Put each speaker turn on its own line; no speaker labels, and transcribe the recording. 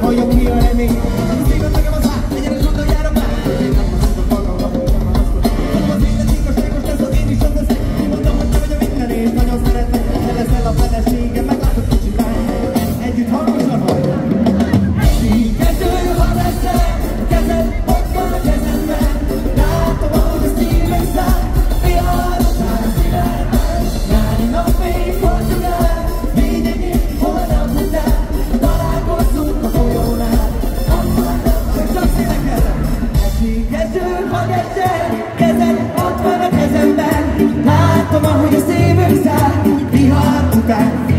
Oh yeah. Hadetten, kezed ott van a kezemben. Látom, ahogy a szívünk száll Vihar után.